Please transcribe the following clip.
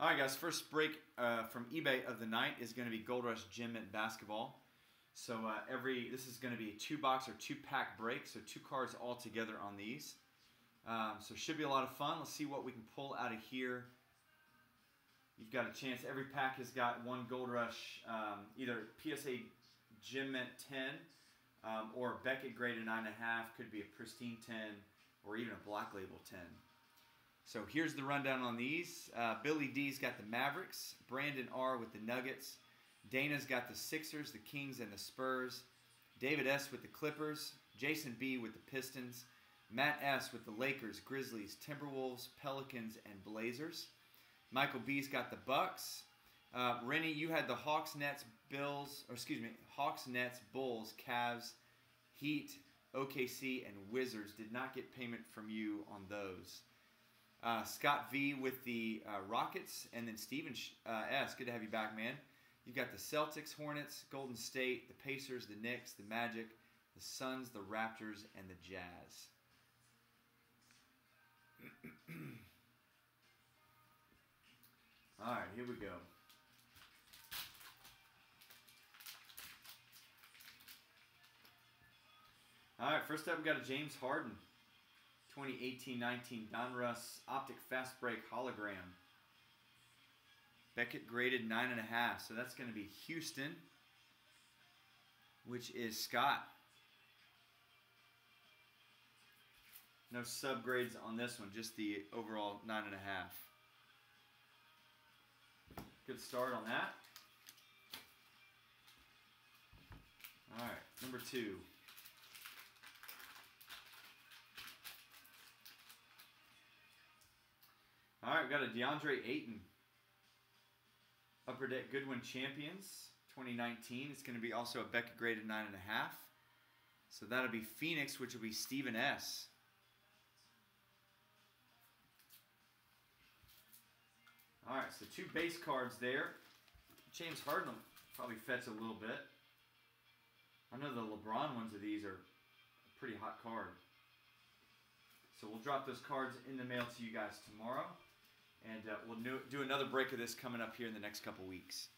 All right, guys. First break uh, from eBay of the night is going to be Gold Rush Gem Mint Basketball. So uh, every this is going to be a two box or two pack break. So two cards all together on these. Um, so should be a lot of fun. Let's see what we can pull out of here. You've got a chance. Every pack has got one Gold Rush, um, either PSA Gem Mint 10 um, or Beckett graded 9.5. Could be a pristine 10 or even a black label 10. So here's the rundown on these. Uh, Billy D's got the Mavericks. Brandon R with the Nuggets. Dana's got the Sixers, the Kings, and the Spurs. David S with the Clippers. Jason B with the Pistons. Matt S with the Lakers, Grizzlies, Timberwolves, Pelicans, and Blazers. Michael B's got the Bucks. Uh, Rennie, you had the Hawks, Nets, Bills, or excuse me, Hawks, Nets, Bulls, Cavs, Heat, OKC, and Wizards. Did not get payment from you on those. Uh, Scott V with the uh, Rockets, and then Steven uh, S. Good to have you back, man. You've got the Celtics, Hornets, Golden State, the Pacers, the Knicks, the Magic, the Suns, the Raptors, and the Jazz. All right, here we go. All right, first up, we got a James Harden 2018-19 Donruss Optic Fast Break Hologram. Beckett graded 9.5, so that's going to be Houston, which is Scott. No subgrades on this one, just the overall 9.5. Good start on that. All right, number two. All right, we got a DeAndre Ayton. Upper Deck Goodwin Champions 2019. It's going to be also a Beckett graded 9.5. So that'll be Phoenix, which will be Stephen S. All right, so two base cards there. James Harden probably fetch a little bit. I know the LeBron ones of these are a pretty hot card. So we'll drop those cards in the mail to you guys tomorrow. Do another break of this coming up here in the next couple weeks.